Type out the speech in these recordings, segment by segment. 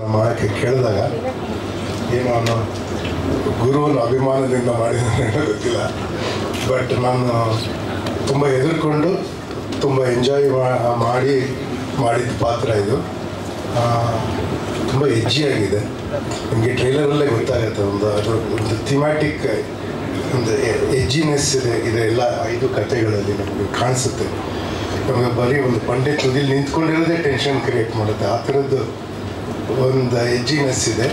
ನಮ್ಮ ಆಯ್ಕೆ ಕೇಳಿದಾಗ ಏನು ಅನ್ನ ಗುರುವನ್ನು ಅಭಿಮಾನದಿಂದ ಏನೋ ಗೊತ್ತಿಲ್ಲ. ಬಟ್ ನಾನು ತುಂಬ ಹೆದರ್ಕೊಂಡು, ತುಂಬ ಎಂಜಾಯ್ ಮಾಡಿ, ಮಾಡಿದ ಪಾತ್ರ ಇದು. ತುಂಬ ಹೆಜ್ಜಿಯಾಗಿದೆ. ನಿಮಗೆ ಟ್ರೈಲರಲ್ಲೇ ಗೊತ್ತಾಗುತ್ತೆ ಒಂದು, ಅದು ಒಂದು ಥಿಮ್ಯಾಟಿಕ್ ಒಂದು ಎಜ್ಜಿನೆಸ್ ಇದೆ ಇದೆ ಎಲ್ಲ ಐದು ಕಥೆಗಳಲ್ಲಿ ನಮಗೆ ಕಾಣಿಸುತ್ತೆ. ನಮಗೆ ಬರೀ ಒಂದು ಪಂಡೆ ತುದಿಲಿ ನಿಂತ್ಕೊಂಡಿರೋದೇ ಟೆನ್ಷನ್ ಕ್ರಿಯೇಟ್ ಮಾಡುತ್ತೆ. ಆ ಥರದ್ದು ಒಂದು ಎಜ್ಜಿನೆಸ್ ಇದೆ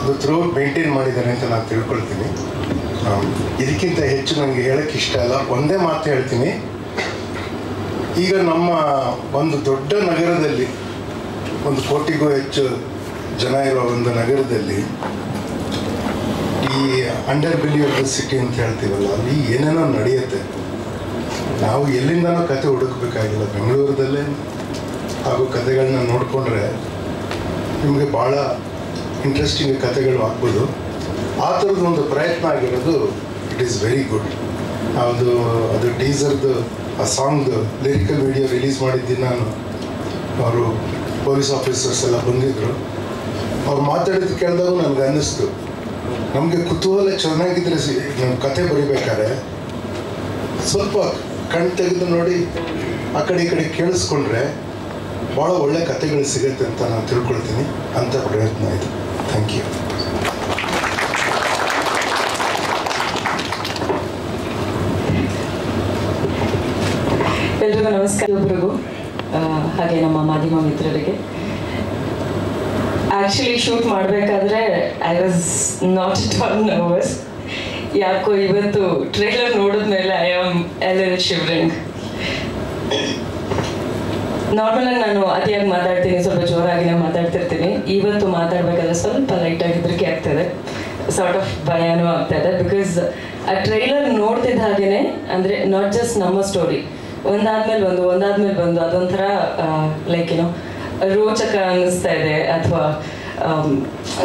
ಅದು ಥ್ರೂ ಮೇಂಟೈನ್ ಮಾಡಿದ್ದಾರೆ ಅಂತ ನಾನು ತಿಳ್ಕೊಳ್ತೀನಿ. ಇದಕ್ಕಿಂತ ಹೆಚ್ಚು ನನಗೆ ಹೇಳೋಕ್ಕೆ ಇಷ್ಟ ಇಲ್ಲ ಒಂದೇ ಮಾತು ಹೇಳ್ತೀನಿ. ಈಗ ನಮ್ಮ ಒಂದು ದೊಡ್ಡ ನಗರದಲ್ಲಿ, ಒಂದು ಕೋಟಿಗೂ ಹೆಚ್ಚು ಜನ ಇರೋ ಒಂದು ನಗರದಲ್ಲಿ, ಈ ಅಂಡರ್ ಬಿಲಿಯರ್ ಸಿಟಿ ಅಂತ ಹೇಳ್ತೀವಲ್ಲ, ಅಲ್ಲಿ ಏನೇನೋ ನಡೆಯುತ್ತೆ. ನಾವು ಎಲ್ಲಿಂದನೋ ಕತೆ ಹುಡುಕಬೇಕಾಗಿಲ್ಲ. ಬೆಂಗಳೂರದಲ್ಲೇ ಹಾಗೂ ಕತೆಗಳನ್ನ ನೋಡಿಕೊಂಡ್ರೆ ನಿಮಗೆ ಭಾಳ ಇಂಟ್ರೆಸ್ಟಿಂಗ್ ಕಥೆಗಳು ಆಗ್ಬೋದು. ಆ ಥರದ್ದು ಒಂದು ಪ್ರಯತ್ನ ಆಗಿರೋದು ಇಟ್ ಈಸ್ ವೆರಿ ಗುಡ್ ಅದು ಅದು ಟೀಸರ್ದು, ಆ ಸಾಂಗ್ದು ಲಿರಿಕಲ್ ವಿಡಿಯೋ ರಿಲೀಸ್ ಮಾಡಿದ್ದೀನಿ ನಾನು. ಅವರು ಪೊಲೀಸ್ ಆಫೀಸರ್ಸ್ ಎಲ್ಲ ಬಂದಿದ್ದರು ಅವ್ರು ಮಾತಾಡಿದ್ದು ಕೇಳಿದಾಗ ನನಗೆ ಅನ್ನಿಸ್ತು. ನಮಗೆ ಕುತೂಹಲ ಚೆನ್ನಾಗಿದ್ರೆ ಸಿ ನಮ್ಮ ಕತೆ ಬರಿಬೇಕಾದ್ರೆ ಸ್ವಲ್ಪ ಕಣ್ ತೆಗೆದು ನೋಡಿ, ಆ ಕಡೆ ಈ ಕಡೆ ಕೇಳಿಸ್ಕೊಂಡ್ರೆ ಭಾಳ ಒಳ್ಳೆ ಕಥೆಗಳು ಸಿಗುತ್ತೆ ಅಂತ ನಾನು ತಿಳ್ಕೊಳ್ತೀನಿ. ಅಂತ ಪ್ರಯತ್ನ ಇದು. ಥ್ಯಾಂಕ್ ಯು ಎಲ್ರಿಗೂ ನಮಸ್ಕಾರ. ಒಬ್ಬರಿಗೂ ಹಾಗೆ ನಮ್ಮ ಮಾಧ್ಯಮ ಮಿತ್ರರಿಗೆ. ಆ್ಯಕ್ಚುಲಿ ಶೂಟ್ ಮಾಡಬೇಕಾದ್ರೆ I was not at all nervous ಯಾಕೋ ಇವತ್ತು ಟ್ರೇಲರ್ ನೋಡಿದ್ಮೇಲೆ ಐ ಆಮ್ ಎಲ್ ಶಿವರಿಂಗ್ ನಾರ್ಮಲಾಗಿ ನಾನು ಅತಿಯಾಗಿ ಮಾತಾಡ್ತೀನಿ, ಸ್ವಲ್ಪ ಜೋರಾಗಿನೇ ಮಾತಾಡ್ತಿರ್ತೀನಿ. ಇವತ್ತು ಮಾತಾಡ್ಬೇಕಾದ್ರೆ ಸ್ವಲ್ಪ ಲೈಟ್ ಲೈಟಾಗಿ ಹೆದರಿಕೆ ಆಗ್ತದೆ. ಸಾರ್ಟ್ ಆಫ್ ಭಯನೂ ಆಗ್ತಾ ಇದೆ. ಬಿಕಾಸ್ ಆ ಟ್ರೈಲರ್ ನೋಡ್ತಿದ್ದ ಹಾಗೇನೆ, ಅಂದರೆ ನಾಟ್ ಜಸ್ಟ್ ನಮ್ಮ ಸ್ಟೋರಿ ಒಂದಾದ್ಮೇಲೆ ಒಂದು ಒಂದಾದ್ಮೇಲೆ ಒಂದು ಅದೊಂಥರ ಲೈಕ್ ಏನೋ ರೋಚಕ ಅನ್ನಿಸ್ತಾ ಇದೆ, ಅಥವಾ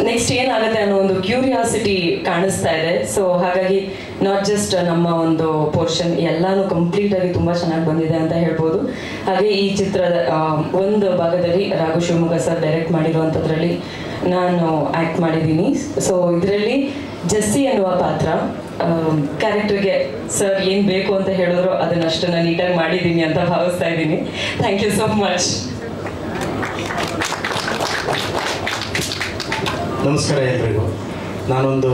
ನೆಕ್ಸ್ಟ್ ಏನಾಗುತ್ತೆ ಅನ್ನೋ ಒಂದು ಕ್ಯೂರಿಯಾಸಿಟಿ ಕಾಣಿಸ್ತಾ ಇದೆ. ಸೊ ಹಾಗಾಗಿ ನಾಟ್ ಜಸ್ಟ್ ನಮ್ಮ ಒಂದು ಪೋರ್ಷನ್ ಎಲ್ಲಾನು ಕಂಪ್ಲೀಟ್ ಆಗಿ ತುಂಬಾ ಚೆನ್ನಾಗಿ ಬಂದಿದೆ ಅಂತ ಹೇಳ್ಬೋದು. ಹಾಗೆ ಈ ಚಿತ್ರದ ಒಂದು ಭಾಗದಲ್ಲಿ ರಾಘು ಶಿವಮೊಗ್ಗ ಸರ್ ಡೈರೆಕ್ಟ್ ಮಾಡಿರುವಂಥದ್ರಲ್ಲಿ ನಾನು ಆ್ಯಕ್ಟ್ ಮಾಡಿದ್ದೀನಿ. ಸೊ ಇದರಲ್ಲಿ ಜಸ್ಸಿ ಅನ್ನುವ ಪಾತ್ರ ಕ್ಯಾರೆಕ್ಟರ್ಗೆ ಸರ್ ಏನು ಬೇಕು ಅಂತ ಹೇಳಿದ್ರು ಅದನ್ನಷ್ಟನ್ನು ನೀಟಾಗಿ ಮಾಡಿದ್ದೀನಿ ಅಂತ ಭಾವಿಸ್ತಾ ಇದ್ದೀನಿ. ಥ್ಯಾಂಕ್ ಯು ಸೋ ಮಚ್ ನಮಸ್ಕಾರ ಎಲ್ರಿಗೂ. ನಾನೊಂದು